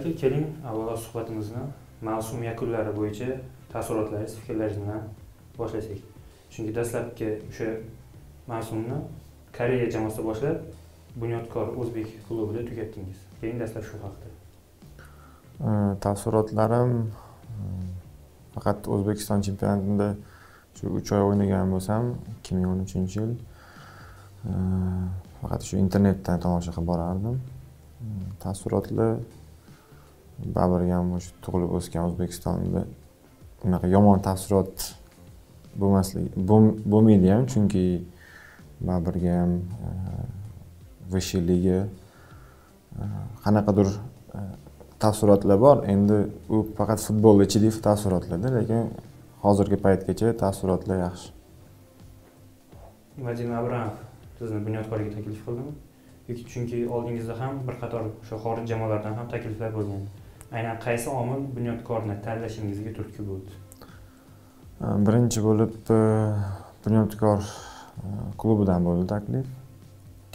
aka keling avvalo suhbatimizni mavsum yakunlari bo'yicha taassurotlaringiz fikrlaringiz bilan boshlasak. Chunki dastlabki o'sha mavsumni koreya jamoasi boshlab bunyodkor o'zbek klubida tugatdingiz. Keling dastlab shu haqida. Taassurotlarim hmm, faqat o'zbekiston chempionatida shu uch oy o'ynagan bo'lsam ikki ming o'n uchinchi yil faqat shu internetdan tomosha qilib borardim. Hmm, Taassurotlar baribir ham o'sha tug'ilib o'sgan o'zbekistonda unaqa yomon taassurot bo'lmasligi bo'lmaydi ham chunki baribirga ham e, высший liga e, qanaqadir e, taassurotlar bor. Endi u faqat futbol ichidagi taassurotlarda lekin hozirgi paytgacha taassurotlar yaxshi. Vadim abramov sizni bunyodkorga taklif qildimi? Yoki chunki oldingizda ham bir qator o'sha xorij jamoalaridan ham takliflar bo'lgan. Aynan qaysi omil bunyodkorni tanlashingizga turtki bo'ldi? Birinchi bo'lib e, bunyodkor e, klubidan bo'ldi taklif.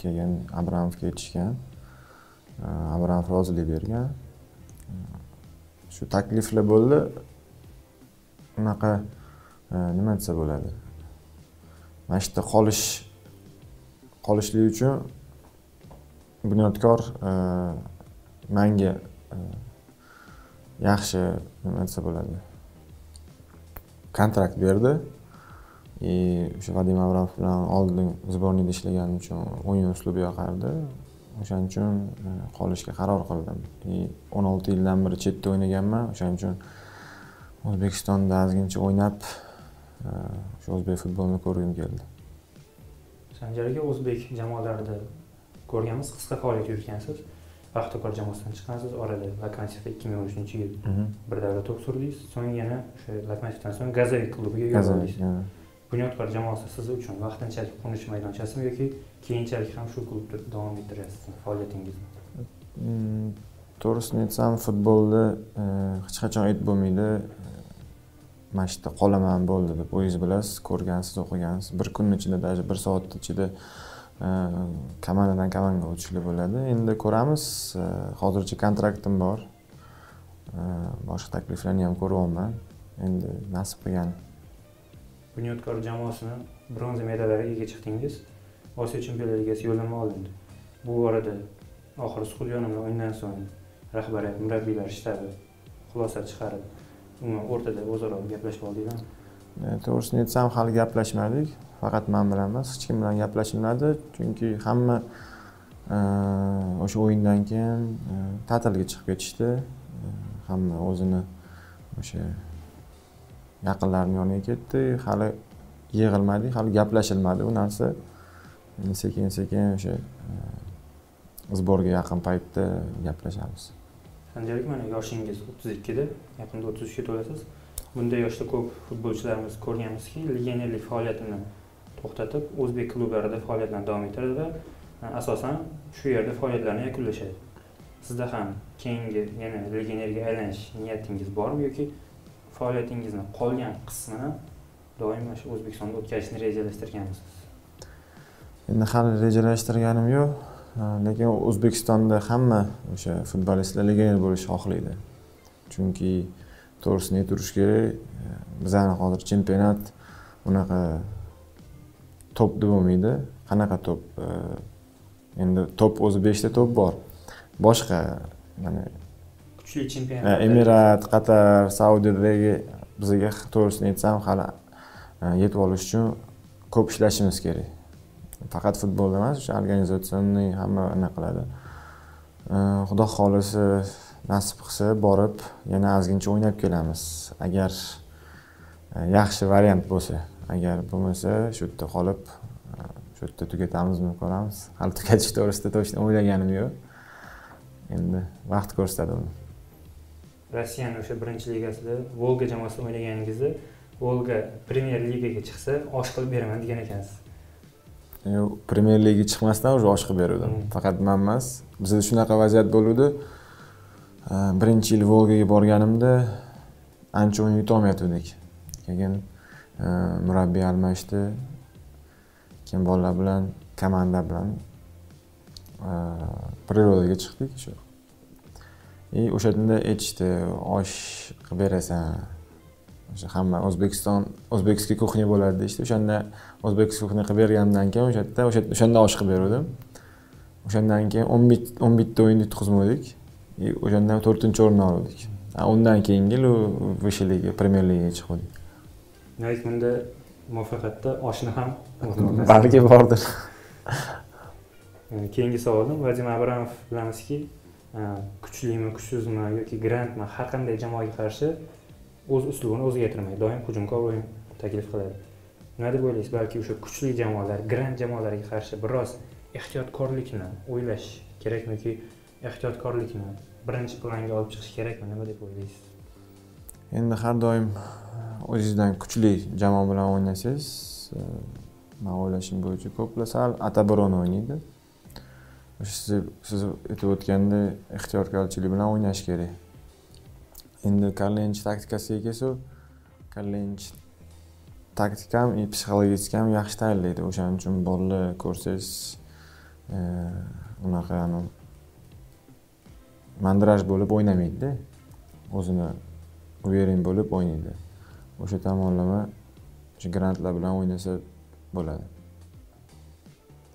Keyin abramovga aytishgan e, abramov rozilik bergan. Shu takliflar bo'ldi. Unaqa nima desa bo'ladi? Mana shu yerda qolish qolishlik uchun bunyodkor manga yaxshi nima desa bo'ladi. Kontrakt berdi и o'sha vadim abramov bilan oldin сборныйda ishlaganim uchun o'yin uslubi yoqardi. O'shaning uchun e, qolishga qaror qildim. И o'n olti yildan beri chetda o'ynaganman. O'shaning uchun o'zbekistonda ozgincha o'ynab e, shu o'zbek futbolini ko'rgim keldi. Sanjar aka o'zbek jamoalarida ko'rganmiz? Qisqa faoliyat yuritgansiz? Paxtakor jamoasidan chiqqansiz orada lokomotivda ikki ming o'n uchinchi yil bir davra to'p surdingiz so'ng yana o'sha lokomotivdan so'ng gazovik klubiga yo'l oldingiz bunyodkor jamoasi siz uchun vaqtinchalik qo'nish maydonchasimi yoki keyinchalik ham shu klubda davom ettiryapsizmi faoliyatingizni? To'g'risini aytsam futbolda hech qachon aytib bo'lmaydi. Mana shu yerda qolaman bo'ldi deb o'zingiz bilasiz ko'rgansiz o'qigansiz. Bir kunni ichida даже bir soat ichida komandadan komandaga o'tishlar bo'ladi endi ko'ramiz hozircha kontraktim bor boshqa takliflarni ham ko'ryapman endi nasib qilgani bunyodkor jamoasini bronza medallariga ega chiqdingiz osiyo chempionlar ligasi yo'llanma olindi bu borada oxiri bilan o'yindan so'ng rahbariyat murabbiylar shtabi xulosa chiqarib umuman o'rtada o'zaro gaplashib oldinglarmi to'g'risini aytsam hali gaplashmadik faqat man bilan emas hech kim bilan gaplashilmadi. Chunki hamma e, o'sha o'yindan keyin e, ta'tilga chiqib ketishdi. E, hamma o'zini o'sha yaqinlarini yoniga ketdi. Hali yig'ilmadik hali gaplashilmadi u narsa. Sekin sekin o'sha sborga yaqin paytda gaplashamiz. Sanjar mana yoshingiz o'ttiz ikkida yaqinda o'ttiz uchga to'lasiz bunday yoshda ko'p futbolchilarimiz ko'rganmizki legionerlik faoliyatini to'xtatib o'zbek klublarida faoliyatini davom ettiradi va e, asosan shu yerda faoliyatlarini yakunlashadi. Sizda ham keyingi yana legionerga aylanish niyatingiz bormi yoki faoliyatingizni qolgan qismini doim shu o'zbekistonda o'tkazishni rejalashtirganmisiz? Endi hali rejalashtirganim yo'q e, lekin o'zbekistonda hamma o'sha futbolistlar legioner bo'lishni xohlaydi. Chunki to'g'risini turish kerak e, bizani hozir chempionat unaqa top deb bo'lmaydi qanaqa top? Endi top o'zi beshta top bor. Boshqa mana kuchli chempionat. Emirat qatar saudiyadagi bizga to'g'risini aytsam hali yetib olish uchun ko'p ishlashimiz kerak. Faqat futbolda emas o'sha organizatsionniy hamma nima qiladi. Xudo xohlasa nasib qilsa borib yana ozgincha o'ynab kelamiz. Agar yaxshi variant bo'lsa agar bo'lmasa shu yerda qolib shu yerda tugatamizmi ko'ramiz hali tugatish to'g'risida точно o'ylaganim yo'q. Endi vaqt ko'rsatadi uni rossiyani o'sha birinchi ligasida volga jamoasida o'ynaganingizda volga premyer ligaga chiqsa osh qilib beraman degan ekansiz. Yo'q premyer liga chiqmasdan уже osh qilib beruvdim. Faqat man emas bizda shunaqa vaziyat bo'luvdi. Birinchi yil volgaga borganimda ancha o'yin yutolmayotgandik keyin murabbiy almashdi. Keyin bolalar bilan komanda bilan прироdaga chiqdik shu. И o'shanda aytishdi osh qilib berasan. O'sha hamma o'zbekiston o'zbekskiy kuxня bo'ladi deyishdi. O'shanda o'zbekskiy kuxня qilib bergandan keyin o'sha yerda o'shanda osh qilib beruvdim. O'shandan keyin o'n bitta o'yinni yutqizmadik. И o'shandan to'rtinchi o'rinni oldik. Undan keyingi yili высший liga premyer ligaga chiqdik demak bunda muvaffaqiyatda oshni ham balki bordir. Keyingi savolim vadim abramov bilamizki kuchlimi kuchsizmi yoki grandmi har qanday jamoaga qarshi o'z uslubini o'ziga yetirmaydi. Doim hujumkor o'yin taklif qiladi. Nima deb o'ylaysiz? Balki o'sha kuchli jamoalar grand jamoalarga qarshi biroz ehtiyotkorlikni o'ylash kerakmi yoki ehtiyotkorlikni birinchi planga olib chiqish kerakmi? Nima deb o'ylaysiz? Endi har doim o'zingizdan kuchli jamoa bilan o'ynasangiz man o'ylashim bo'yicha ko'plar sal ataburoni o'ynaydi. Siz siz aytib o'tgandek ehtiyotkorchilik bilan o'ynash kerak. Endi kallench taktikasiga kelsak kallench taktika ham и psixologически ham yaxshi tayyorlaydi. O'shaning uchun bolalar ko'rsangiz unaqa mandraj bo'lib o'ynamaydida. O'zini уверен bo'lib o'ynaydi. O'sha tomonlama o'sha grantlar bilan o'ynasa bo'ladi.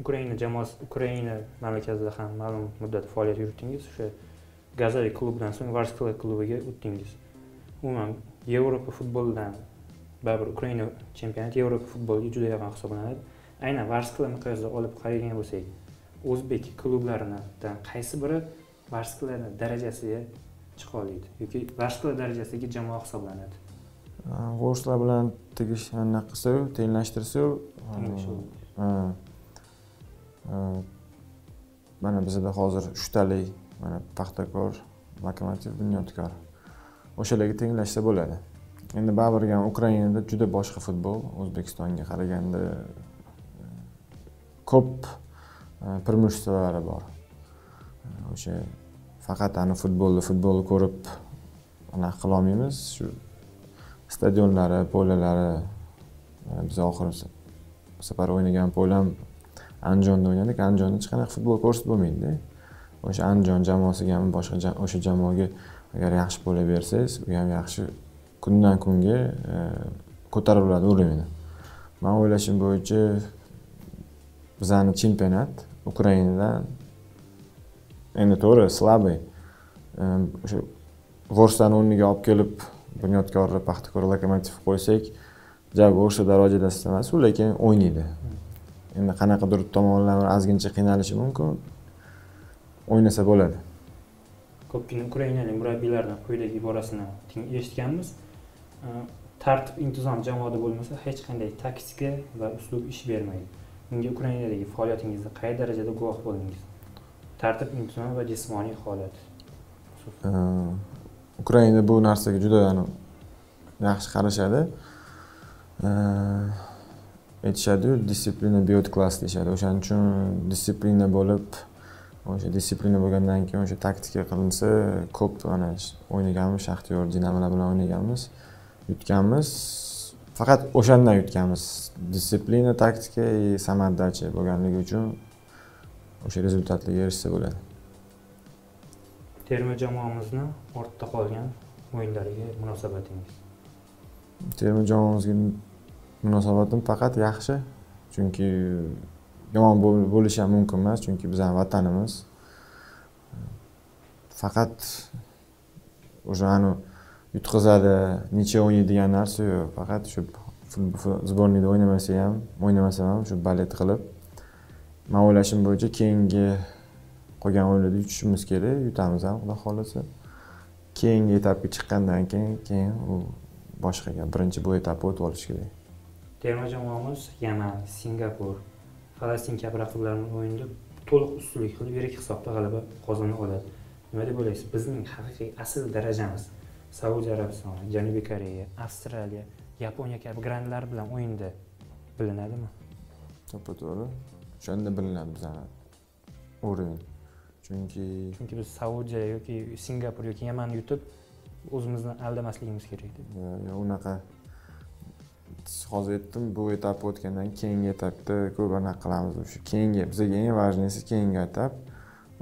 Ukraina jamoasi ukraina mamlakatida ham ma'lum muddat faoliyat yuritdingiz. O'sha gazaviy klubidan so'ng varskla klubiga o'tdingiz. Umuman yevropa futbolidan baribir ukraina chempionati yevropa futboliga juda yaqin hisoblanadi. Aynan varskla miqyosida olib qaragan bo'lsak o'zbek klublaridan qaysi biri varskla darajasiga chiqa oladi yoki varskla darajasidagi jamoa hisoblanadi? Vorskla bilan tegish anaqa qilsayu tenglashtirsayu mana bizada hozir uchtalik mana paxtakor lokomotiv bunyodkor. O'shalarga tenglashsa bo'ladi. Endi baribir ham ukrainada juda boshqa futbol o'zbekistonga qaraganda ko'p преимуществолari bor. O'sha faqat ani futbolni futbolni ko'rib anaqa qilolmaymiz. Shu stadionlari polalari e, biz oxirgi safar o'ynagan polam andijonda o'ynadik. Andijonda hech qanaqa futbol ko'rsatib bo'lmaydida. O'sha andijon jamoasiga ham boshqa o'sha jamoaga agar yaxshi bo'laversangiz u ham yaxshi kundan kunga e, ko'tariladi уровень man o'ylashim bo'yicha bizani chempionat ukrainadan endi to'g'ri слабый e, o'sha vorstani o'rniga olib kelib bunyodkorni paxtakor lokomotiv qo'ysak jab o'sha darajada emas u lekin o'ynaydi. Endi qanaqadir tomonlama ozgincha qiynalishi mumkin o'ynasa bo'ladi. Ko'pgina ukrainalik murabbiylardan quyidagi iborasini eshitganmiz. Tartib intizom jamoada bo'lmasa hech qanday taktika va uslub ish bermaydi. Bunga ukrainadagi faoliyatingizda qay darajada guvoh bo'ldingiz? Tartib intizom va jismoniy holat ukraina bu narsaga juda yaxshi qarashadi. Aytishadiyu disiplina biot klass deyishadi. O'shaning uchun disiplina bo'lib o'sha disiplina bo'lgandan keyin o'sha taktika qilinsa ko'p mana o'ynaganmiz shaxtyor dinamolar bilan o'ynaganmiz yutganmiz. Faqat o'shandan yutganmiz. Disiplina taktika и samardachi bo'lganligi uchun o'sha rezultatlarga erishsa bo'ladi. Terma jamoamizni ortda qolgan o'yinlariga munosabatingiz? Terma jamoamizga munosabatim faqat yaxshi chunki yomon bo'lishi ham mumkin emas chunki bizani vatanimiz. Faqat o'sha anavi yutqizadi necha o'ynaydigan narsa yo'q faqat shu сборныйda o'ynamasa ham o'ynamasam ham shu balet qilib man o'ylashim bo'yicha keyingi qolgan o'yinlarda yutishimiz kerak yutamiz ham xudo xohlasa. Keyingi etapga chiqqandan keyin keyin u boshqa gap birinchi bu etapni o'tib olish kerak. Terma jamoamiz yaman singapur falastin kabi raqiblarni o'yinida to'liq ustunlik qilib yirik hisobda g'alaba qozona oladi. Nima deb o'ylaysiz? Bizning haqiqiy asl darajamiz saudiya arabistoni janubiy koreya avstraliya yaponiya kabi grandlar bilan o'yinda bilinadimi? To'ppa to'g'ri. O'shanda bilinadi bizani уровень chunki chunki biz saudiya yoki singapur yoki yamanni yutib o'zimizni aldamasligimiz kerak yo'q unaqa hozir aytdim bu etapni o'tgandan keyingi etapda ko'p anaqa qilamiz o'sha. Keyingi bizga eng важныйsi keyingi etap.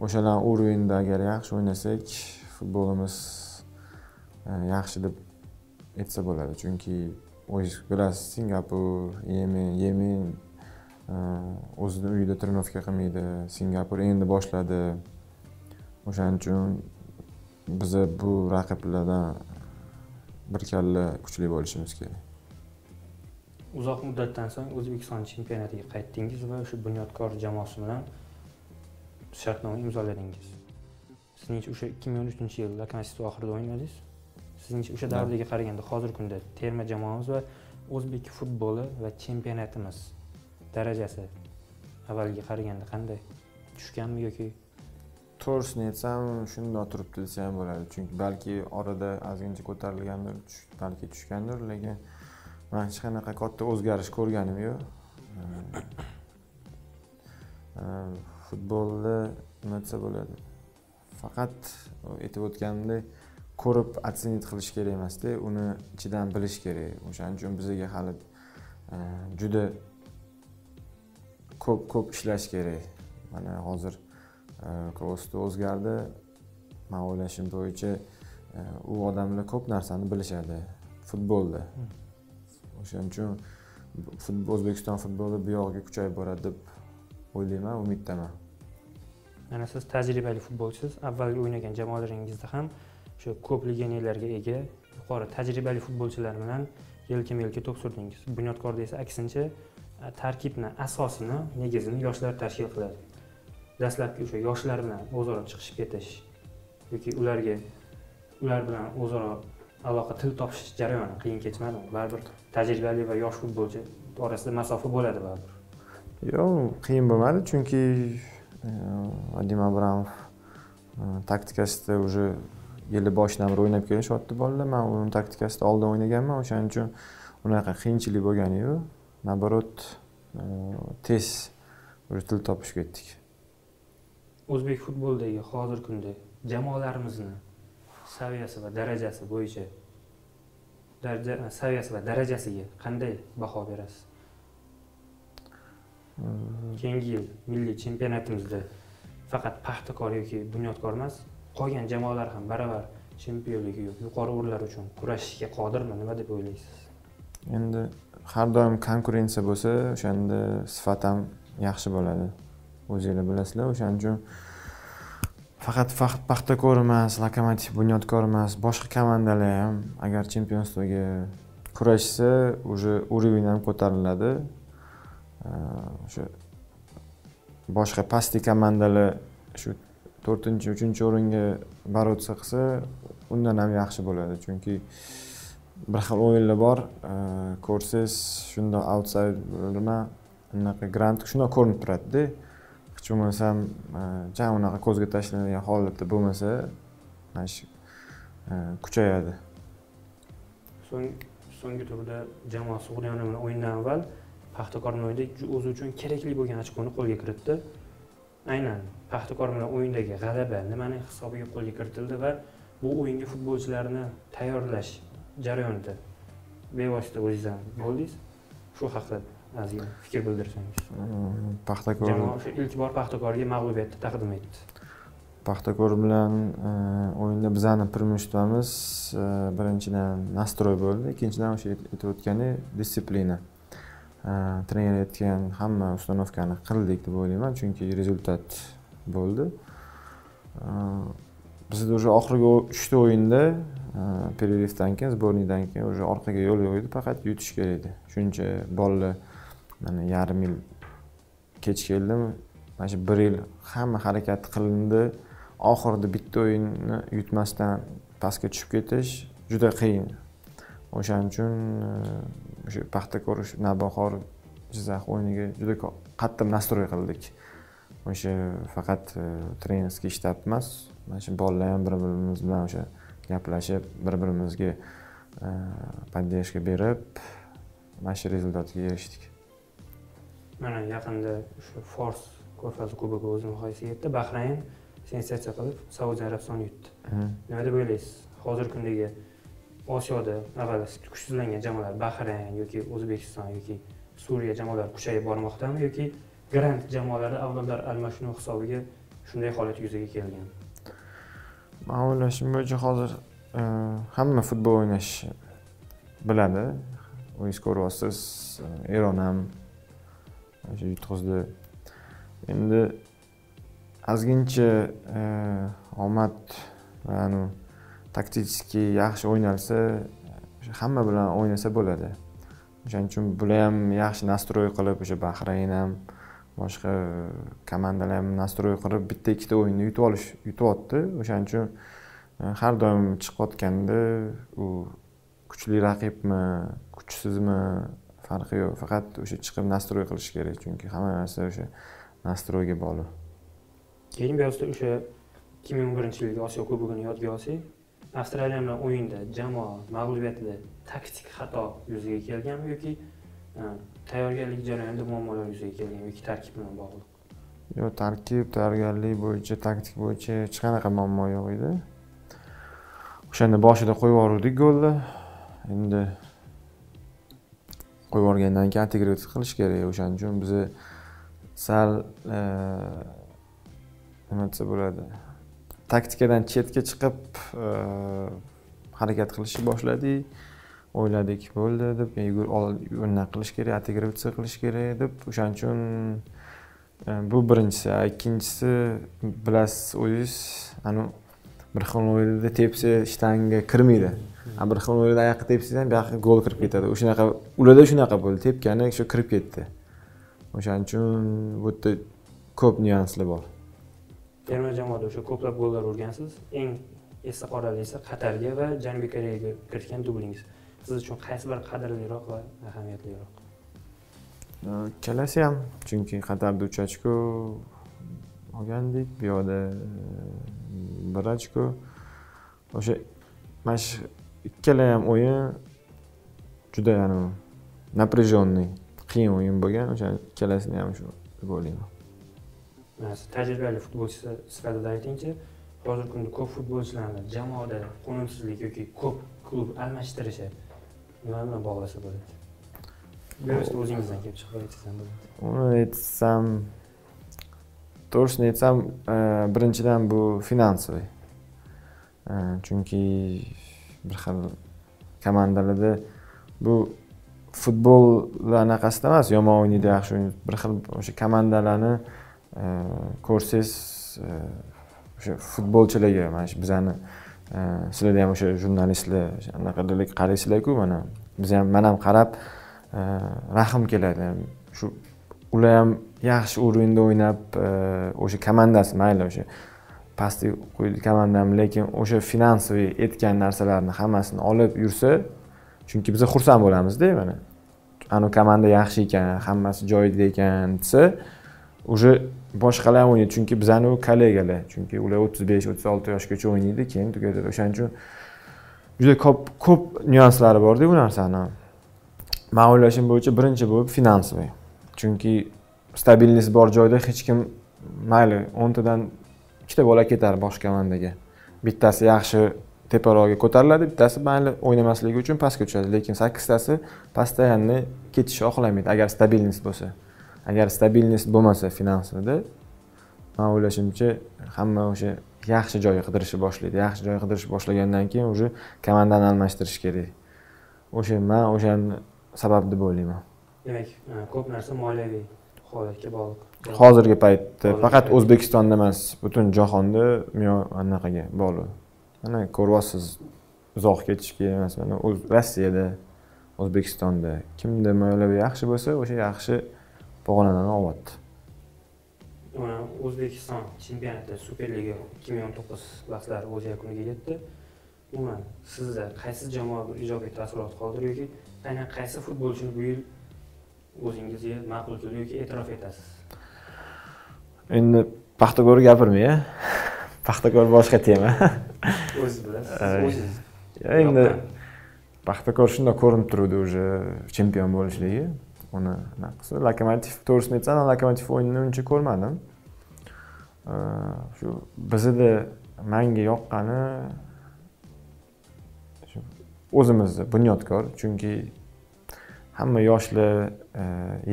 O'shalarni уровеньda agar yaxshi o'ynasak futbolimiz e, yaxshi deb aytsa bo'ladi. Chunki o'zingiz bilasiz singapur yemen yemen Э, o'zini uyida trenovka qilmaydi singapur endi boshladi. O'shaning uchun biza bu raqiblardan bir kalla kuchli bo'lishimiz kerak. Uzoq muddatdan so'ng o'zbekiston chempionatiga qaytdingiz va o'sha bunyodkor jamoasi bilan shartnoma imzoladingiz. Sizningcha o'sha ikki ming o'n uchinchi yil lokomotiv oxirida o'ynadingiz? Sizningcha o'sha davrga qaraganda hozirgi kunda terma jamoamiz va o'zbek futboli va chempionatimiz darajasi. Avvalgiga qaraganda qanday? Tushganmi yoki? To'g'risini aytsam shundoq turibdi desa ham bo'ladi. Chunki balki orada ozgincha ko'tarilgandir balki tushgandir lekin man hech qanaqa katta o'zgarish ko'rganim yo'q. Ehm, ehm, futbolni nima desa bo'ladi? Faqat aytib o'tganimdek ko'rib оценить qilish kerak emasda uni ichidan bilish kerak. O'shaning uchun bizga hali ehm, juda ko'p ko'p ishlash kerak. Mana hozir e, kosti o'zgardi. Man o'ylashim bo'yicha e, u odamlar ko'p narsani bilishadi. Futbolda. O'shaning uchun o'zbekiston futboli bu yog'iga kuchayib boradi deb o'ylayman umiddaman. Mana siz tajribali futbolchisiz. Avvalgi o'ynagan jamoalaringizda ham o'sha ko'p legionerlarga ega yuqori tajribali futbolchilar bilan yelkama yelka to'p surdingiz. Bunyodkorda esa aksincha E, tarkibni asosini negizini yoshlar tashkil qiladi. Dastlabki o'sha yoshlar bilan o'zaro chiqishib ketish yoki ularga ular bilan o'zaro aloqa til topish jarayoni qiyin kechmadimi baribir tajribali va yosh futbolchi orasida masofa bo'ladi baribir. Yo'q qiyin bo'lmadi chunki e, vadim abramov e, taktikasida уже yili boshidan beri o'ynab kelishyapti bolalar. Man uni taktikasida oldin o'ynaganman. O'shaning uchun unaqa qiyinchilik bo'lgani yo'q. Наоборот tez уже til topishib ketdik o'zbek futbolidagi hozirgi kunda jamoalarimizni saviyasi va darajasi bo'yicha daraja saviyasi va darajasiga qanday baho berasiz? Keyingi yil milliy chempionatimizda faqat paxtakor yoki bunyodkor emas qolgan jamoalar ham baravar chempionlik yuqori o'rinlar uchun kurashishga qodirmi? Nima deb o'ylaysiz endi har doim konkurensiya bo'lsa o'shanda sifat ham yaxshi bo'ladi. O'zinglar bilasizlar o'shaning uchun faqat paxtakor emas lokomotiv bunyodkor emas boshqa komandalar ham agar chempionstvoga kurashsa уже уровень ham ko'tariladi. Э, o'sha boshqa pastki komandalar shu to'rtinchi uchinchi o'ringa бороться qilsa undan ham yaxshi bo'ladi. Chunki bir xil o'yinlar bor. Ko'rsangiz shundoq autsayd unaqa grant shundoq ko'rinib turadida. Hech bo'lmasam e, jam unaqa ko'zga tashlanadigan holatda bo'lmasa mana shu e, kuchayadi. So'ng so'nggi turda jamoa sug'uriyoni bilan o'yindan avval paxtakor o'yinda o'zi uchun kerakli bo'lgan ochkoni qo'lga kiritdi. Aynan paxtakor bilan o'yindagi g'alaba nimani hisobiga qo'lga kiritildi va bu o'yinga futbolchilarni tayyorlash jarayonida bevosita o'zingiz ham bo'ldingiz shu haqida ozgina fikr bildirsangiz. Paxtakor jamoa o'sha ilk bor paxtakorga mag'lubiyatni taqdim etdi. Paxtakor bilan e, o'yinda bizani преимуществоmiz e, birinchidan nastroy bo'ldi ikkinchidan o'sha aytib o'tgani disiplina. E, trener aytgan hamma установкani qildik deb o'ylayman chunki rezultat bo'ldi. Bizda уже oxirgi uchta o'yinda перерывdan keyin сборныйdan keyin уже orqaga yo'l yo'q edi faqat yutish kerak edi shuncha bolalar mana yarim yil kech keldim mana shu bir yil hamma harakat qilindi oxirida bitta o'yinni yutmasdan pastga tushib ketish juda qiyin o'shaning uchun e, o'sha paxtakor navbahor jizzax o'yiniga juda qattiq nastroy qildik o'sha faqat e, trenerskiy shtab emas mana shu bolalar ham bir birimiz bilan o'sha gaplashib bir birimizga поддержка e, berib mana shu rezultatga erishdik. Mana yaqinda shu fors ko'rfazi kubogi o'z nihoyasiga yetdi. Bahrayn sensatsiya qilib saudiya arabistonni yutdi. Nima deb o'ylaysiz? Hozirgi kundagi osiyoda avval kuchsizlangan jamoalar bahrayn yoki o'zbekiston yoki suriya jamoalari kuchayib bormoqdami yoki grant jamoalarda avlodlar almashinuvi hisobiga shunday holat yuzaga kelgan man o'ylashim bo'yicha hozir e, hamma futbol o'ynashni biladi. O'zingiz ko'ryapsiz e, eron ham o'sha yutqizdi endi ozgincha e, omad va taktический yaxshi o'ynalsa hamma bilan o'ynasa bo'ladi. O'shaning uchun bular ham yaxshi nastroy qilib o'sha bahrayn ham boshqa e, komandalar ham nastroy qilib bitta ikkita o'yinni yutib olish yutyapti o'shaning uchun e, har doim chiqayotganda u kuchli raqibmi kuchsizmi farqi yo'q. Faqat o'sha chiqib nastroy qilish kerak chunki hamma narsa o'sha nastroyga bog'liq. Keyin bu yoqda o'sha ikki ming o'n birinchi yilgi osiyo kubogini yodga olsak avstraliya bilan o'yinda jamoa mag'lubiyatida taktik xato yuzaga kelganmi yoki tayyorgarlik jarayonida muammolar yuzaga kelgan yoki tarkib bilan bog'liq. Yo'q tarkib tayyorgarlik bo'yicha taktik bo'yicha hech qanaqa muammo yo'q edi. O'shanda boshida qo'yib yuboruvdik golni. Endi qo'yib yuborgandan keyin отыгрывать qilish kerak o'shaning uchun. Biza sal e, nima desa bo'ladi taktikadan chetga chiqib e, harakat qilishni boshladik. O'yladik bo'ldi deb bunaqa qilish kerak integratsiya qilish kerak deb o'shaning uchun e, bu birinchisi. Ikkinchisi bilasiz o'zingiz anavi bir xil o'yinda tepsa shtanga kirmaydi. Bir xil o'yinda oyoqqa tepsangiz ham buyoqqa gol kirib ketadi. O'shanaqa ularda shunaqa bo'ldi tepgani shu kirib ketdi. O'shaning uchun bu yerda ko'p nyuanslar bor. Terma jamoada o'sha ko'plab gollar urgansiz eng esda qolarlisi qatarga va janubiy koreyaga kiritgan dublingiz. Siz uchun qaysi biri qadrliroq va ahamiyatliroq? Ikkalasi ham chunki qatarda uch ochko olgandik bu yoqda bir ochko o'sha mana shu ikkala ham o'yin juda напряженный qiyin o'yin bo'lgan o'sha ikkalasini ham shu deb o'ylayman. Tajribali futbolchi sifatida aytingchi hozirgi kunda ko'p futbolchilarni jamoada qo'nimsizlik yoki ko'p klub almashtirishi nima bilan bog'lasa bo'ladi. Bevosita o'zingizdan kelib chiqib aytsangiz bo'ladi. Uni aytsam to'g'risini aytsam e, birinchidan bu finansoviy e, chunki bir xil komandalarda bu futbol anaqasida emas yomon o'ynaydi yaxshi o'ynaydi. Bir xil o'sha komandalarni ko'rsangiz o'sha futbolchilarga mana shu bizani sizlarda ham o'sha jurnalistlar anaqalarga qaraysizlarku mana biz ham man ham qarab rahm keladi. Shu ular ham yaxshi уровеньda o'ynab o'sha komandasi mayli o'sha pastga qo'ydi komandami lekin o'sha finansoviy aytgan narsalarni hammasini olib yursa chunki biz xursand bo'lamizda mana. Anavi komanda yaxshi ekan hammasi joyida ekan desa уже boshqalar o'ynaydi chunki bizani kollegalar chunki ular o'ttiz besh o'ttiz olti yoshgacha o'ynaydi keyin tugatadi. O'shaning uchun juda ko'p ko'p nyuanslari borda bu narsani. Man o'ylashim bo'yicha birinchi bo'lib finansoviy chunki stabilность bor joyda hech kim mayli o'ntadan ikkita bola ketar boshqa komandaga bittasi yaxshi teparoqga ko'tariladi bittasi mayli o'ynamasligi uchun pastga tushadi. Lekin sakkiztasi постоянно ketishni xohlamaydi agar stabilность bo'lsa. Agar stabilность bo'lmasa finanslarda man o'ylashimcha hamma o'sha yaxshi joy qidirishni boshlaydi. Yaxshi joy qidirishni boshlagandan keyin уже komandani almashtirish kerak. O'sha man o'shani sabab deb o'ylayman demak e, ko'p narsa moliyaviy holatga bog'liq. Hozirgi paytda faqat o'zbekistonda emas butun jahonda anaqaga bog'liq. Mana ko'ryapsiz uzoq ketishga emas mana rossiyada o'zbekistonda kimda moliyaviy yaxshi bo'lsa o'sha yaxshi pog'onani olyapti o'zbekiston chempionati superliga ikki ming o'n to'qqiz bahslari o'z yakuniga yetdi. Umuman sizda qaysi jamoa bir ijobiy taassurot qoldirdi yoki aynan qaysi futbolchini bu yil o'zingizga ma'qul keldi yoki e'tirof etasiz? Endi paxtakorni gapirmay a paxtakor boshqa tema. O'ziz bilasiz o'zingiz endi paxtakor shundoq ko'rinib turuvdi уже chempion bo'lishligi uni qilsa lokomotiv to'g'risini aytsam lokomotiv o'yinini uncha ko'rmadim. Shu bizada manga yoqqani shu o'zimizni bunyodkor chunki hamma yoshlar e,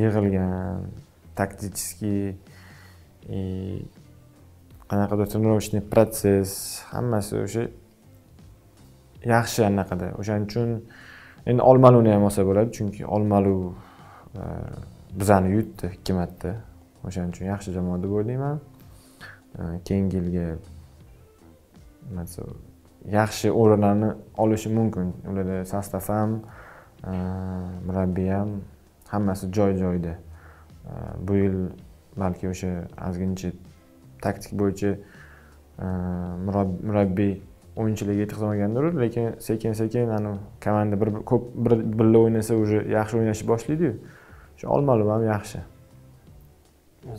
yig'ilgan taktический e, qanaqadir тренировочный protsess hammasi o'sha yaxshi anaqada. O'shaning uchun endi olmaluni ham olsa bo'ladi chunki olmalu bizani yutdi ikki marta o'shaning uchun yaxshi jamoa deb o'ylayman e, keyingi yilga yaxshi o'rinlarni olishi mumkin. Ularda sostav ham murabbiy ham hammasi joy joyida. Bu yil balki o'sha ozgincha taktik bo'yicha murabbiy o'yinchilarga yetkazolmagandir lekin sekin sekin anavi komanda bir ko'p birga o'ynasa уже yaxshi o'ynashni boshlaydiyu shu olmaliq ham yaxshi.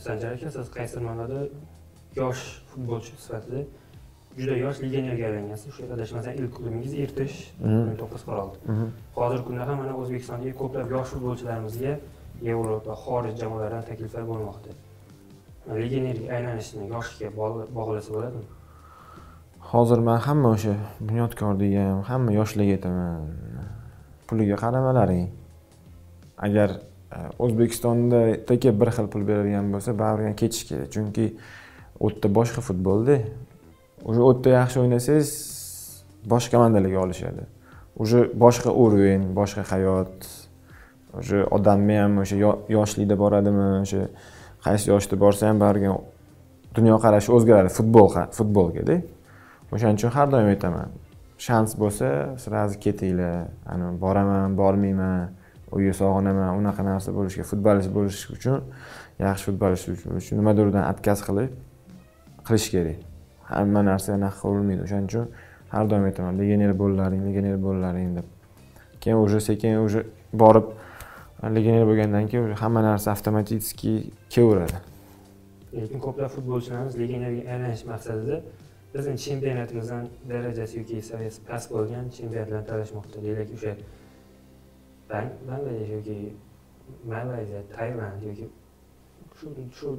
Sanjar aka siz qaysi ma'noda yosh futbolchi sifatida juda yosh legionerga aylangansiz o'sha adashmasam ilk klubingiz irtish mhm. o'n to'qqiz qirq mhm. hozirgi kunda ham mana o'zbekistondagi ko'plab yosh futbolchilarimizga yevropa xorij jamoalaridan takliflar bo'lmoqda. Legionerga aylanishni yoshga bog'lasa bo'ladimi? Hozir man hamma o'sha bunyodkorlarga ham hamma yoshlarga aytaman. Puliga qaramalaring. Agar e, o'zbekistonda bir xil pul beradigan bo'lsa baribir ham ketish kerak. Chunki u yerda boshqa futbolda уже u yerda yaxshi o'ynasangiz boshqa komandalarga olishadi. Уже boshqa уровень boshqa hayot. Уже odamni ham o'sha yoshlikda boradimi o'sha qaysi yoshda borsa ham baribir dunyoqarashi o'zgaradi futbol futbolgada o'shaning uchun har doim aytaman shans bo'lsa сразу ketinglar. Ani boraman bormayman. Uyi sog'inaman unaqa narsa bo'lishga futbolist bo'lish uchun yaxshi futbolist bo'lish uchun nimadirdan отказ qilib qilish kerak. Hamma narsa anaqa bo'lmaydi o'shaning uchun har doim aytaman legioner bo'llaring legioner bo'llaring deb. Keyin уже sekin уже borib legioner bo'lgandan keyin уже hamma narsa avtomatически kelaveradi. Lekin ko'plab futbolchilarimiz legionerga aylanish maqsadida bizni chempionatimizdan darajasi yoki saviyasi past bo'lgan chempionatlarni talashmoqda. Deylik o'sha bangladesh yoki malayziya tailand yoki shu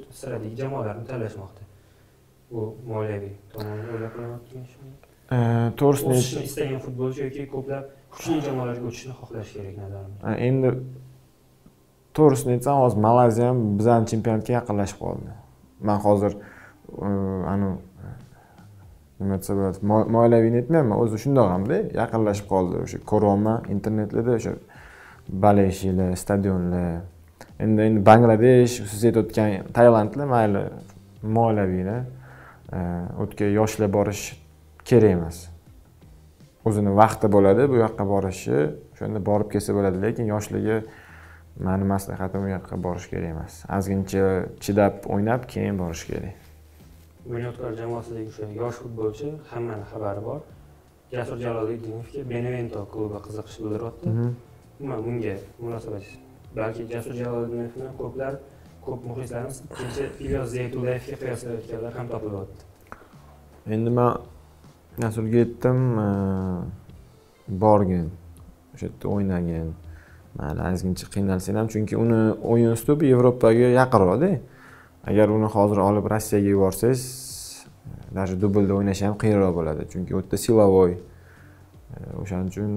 jamoalarni tanlashmoqda bu moliyaviy tomonini o'ylab qilyaptimi to'g'risini o'sishni istagan futbolchi yoki ko'plab kuchli jamoalarga o'tishni xohlash kerak nazarimda endi to'g'risini aytsam hozir malayziya ham bizani chempionatga yaqinlashib qoldi man hozir anavi nima desa bo'ladi moliyaviy aytmayapman o'zi shundoq hamda yaqinlashib qoldi o'sha ko'ryapman internetlarda o'sha baleshilar stadionlar endi endi bangladesh siz aytayotgan tailandlar mayli moliyaviylar u yerga yoshlar borish kerak emas. O'zini vaqti bo'ladi bu yoqqa borishi o'shanda borib kelsa bo'ladi lekin yoshlarga mani maslahatim u yoqqa borish kerak emas. Ozgincha chidab o'ynab keyin borish kerak. Bunyodkor jamoasidagi o'sha yosh futbolchi hammani xabari bor. Jasur jaloliddinovga benevento klubi qiziqish bildiryapti. Umuman bunga munosabat balki jasur jaloliddinovni ko'plar ko'p muxlislarimiz ikkinchi ilyos zaytullayevga qiyoslayotganlar ham topilyapti endi man jasurga aytdim e, borgin o'sha yerda o'ynagin mayli ozgincha qiynalsang ham chunki uni o'yin uslubi yevropaga yaqinroqda agar uni hozir olib rossiyaga yuborsangiz e, даже dublda o'ynashi ham qiyinroq bo'ladi chunki u yerda silovoy e, o'shaning uchun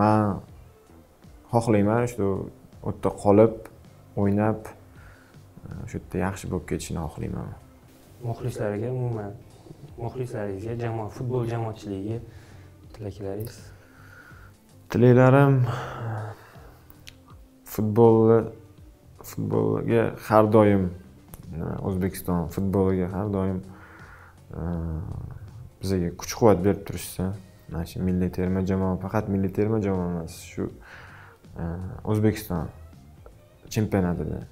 man xohlayman shu u yerda qolib o'ynab o'sha yerda yaxshi bo'lib ketishini xohlayman. Muxlislariga umuman muxlislaringizga jamoa futbol jamoatchiligiga tilaklaringiz? Tilaklarim futbolni futbolga har doim o'zbekiston futboliga har doim bizga kuch quvvat berib turishsa mana shu milliy terma jamoa faqat milliy terma jamoa emas shu Э, o'zbekiston chempionatida.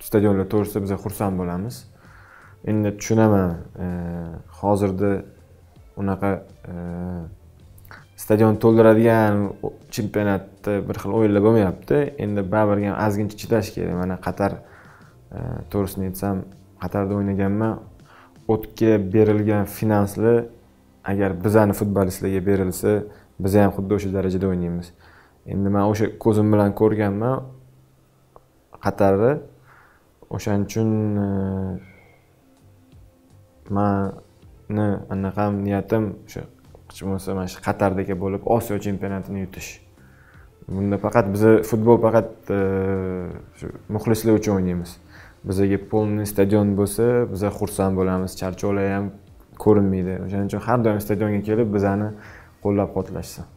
Stadionlar to'g'risida biz xursand bo'lamiz. Endi tushunaman e, hozirda unaqa e, stadion to'ldiradigan chempionatda bir xil o'yinlar bo'lmayapti. Endi baribir ham ozgincha chidash kerak. Mana qatar e, to'g'risini aytsam qatarda o'ynaganman. O'tga berilgan finanslar agar bizani futbolistlarga berilsa biz ham xuddi o'sha darajada o'ynaymiz. Endi man o'sha ko'zim bilan ko'rganman. Qatarni o'shaning uchun e, mani anaqam niyatim o'sha hech bo'lmasa mana shu qatardagi bo'lib osiyo chempionatini yutish. Bunda faqat biza futbol faqat e, shu muxlislar uchun o'ynaymiz. Bizaga полный stadion bo'lsa biza xursand bo'lamiz. Charchovlar ham ko'rinmaydi. O'shaning uchun har doim stadionga kelib bizani qo'llab quvvatlashsin